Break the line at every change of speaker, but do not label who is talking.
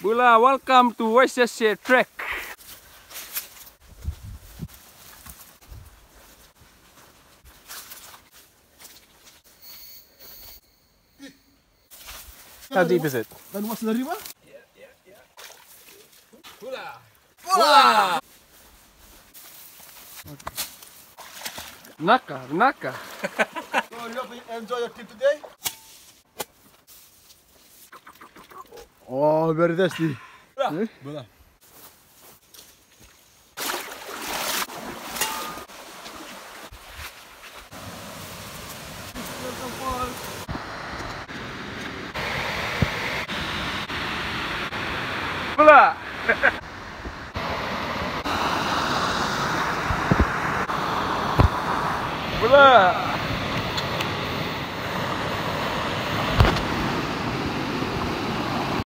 Bula, welcome to Waisese Trek. How deep is it?
Then what's the river?
Naka, naka.
So you have enjoy your trip today? O, verdesti. Bula.
Bula. Bula.